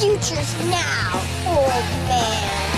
future's now, old man.